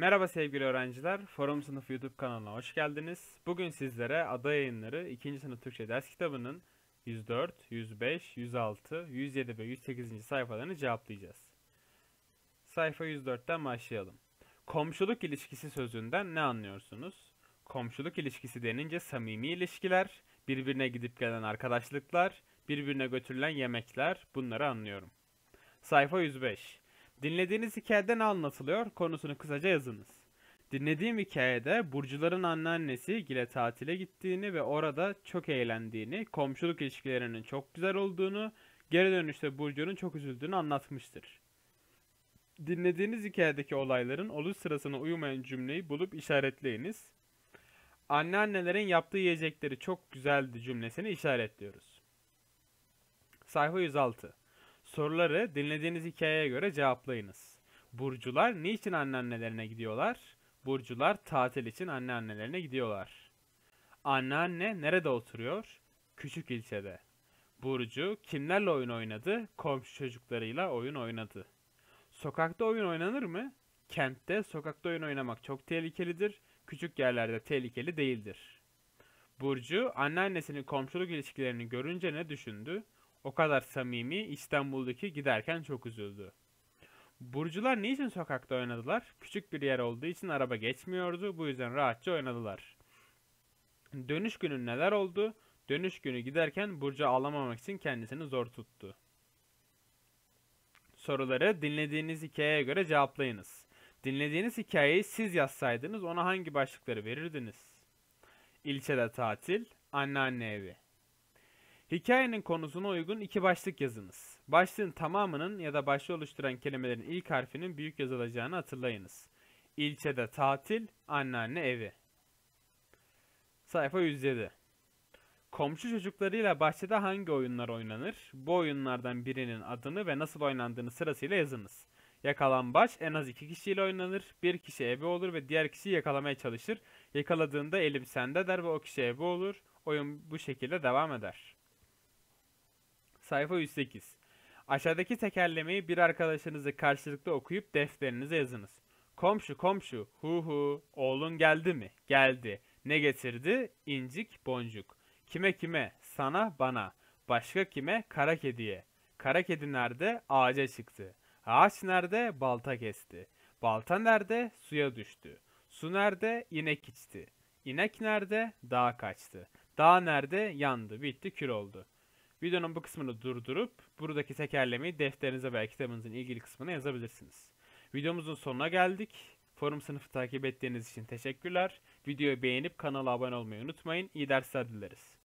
Merhaba sevgili öğrenciler, Forum Sınıf YouTube kanalına hoş geldiniz. Bugün sizlere Ada Yayınları 2. sınıf Türkçe ders kitabının 104, 105, 106, 107 ve 108. sayfalarını cevaplayacağız. Sayfa 104'ten başlayalım. Komşuluk ilişkisi sözünden ne anlıyorsunuz? Komşuluk ilişkisi denince samimi ilişkiler, birbirine gidip gelen arkadaşlıklar, birbirine götürülen yemekler bunları anlıyorum. Sayfa 105. Dinlediğiniz hikayede ne anlatılıyor? Konusunu kısaca yazınız. Dinlediğim hikayede Burcuların anneannesi Gile tatile gittiğini ve orada çok eğlendiğini, komşuluk ilişkilerinin çok güzel olduğunu, geri dönüşte Burcu'nun çok üzüldüğünü anlatmıştır. Dinlediğiniz hikayedeki olayların oluş sırasına uymayan cümleyi bulup işaretleyiniz. Anneannelerin yaptığı yiyecekleri çok güzeldi cümlesini işaretliyoruz. Sayfa 106 Soruları dinlediğiniz hikayeye göre cevaplayınız. Burcular niçin anneannelerine gidiyorlar? Burcular tatil için anneannelerine gidiyorlar. Anneanne nerede oturuyor? Küçük ilçede. Burcu kimlerle oyun oynadı? Komşu çocuklarıyla oyun oynadı. Sokakta oyun oynanır mı? Kentte sokakta oyun oynamak çok tehlikelidir. Küçük yerlerde tehlikeli değildir. Burcu anneannesinin komşuluk ilişkilerini görünce ne düşündü? O kadar samimi İstanbul'daki giderken çok üzüldü. Burcular niçin sokakta oynadılar? Küçük bir yer olduğu için araba geçmiyordu. Bu yüzden rahatça oynadılar. Dönüş günü neler oldu? Dönüş günü giderken Burcu ağlamamak için kendisini zor tuttu. Soruları dinlediğiniz hikayeye göre cevaplayınız. Dinlediğiniz hikayeyi siz yazsaydınız ona hangi başlıkları verirdiniz? İlçede tatil, anneanne evi. Hikayenin konusuna uygun iki başlık yazınız. Başlığın tamamının ya da başlığı oluşturan kelimelerin ilk harfinin büyük yazılacağını hatırlayınız. İlçede tatil, anneanne evi. Sayfa 107. Komşu çocuklarıyla bahçede hangi oyunlar oynanır? Bu oyunlardan birinin adını ve nasıl oynandığını sırasıyla yazınız. Yakalambaç en az iki kişiyle oynanır. Bir kişi ebe olur ve diğer kişiyi yakalamaya çalışır. Yakaladığında elim sende der ve o kişi ebe olur. Oyun bu şekilde devam eder. Sayfa 108. Aşağıdaki tekerlemeyi bir arkadaşınızı karşılıklı okuyup defterinize yazınız. Komşu komşu, hu hu, oğlun geldi mi? Geldi. Ne getirdi? İncik, boncuk. Kime kime? Sana, bana. Başka kime? Kara kediye. Kara kedi nerede? Ağaca çıktı. Ağaç nerede? Balta kesti. Balta nerede? Suya düştü. Su nerede? İnek içti. İnek nerede? Dağ kaçtı. Dağ nerede? Yandı. Bitti, kül oldu. Videonun bu kısmını durdurup buradaki tekerlemeyi defterinize veya kitabınızın ilgili kısmına yazabilirsiniz. Videomuzun sonuna geldik. Forum sınıfı takip ettiğiniz için teşekkürler. Videoyu beğenip kanala abone olmayı unutmayın. İyi dersler dileriz.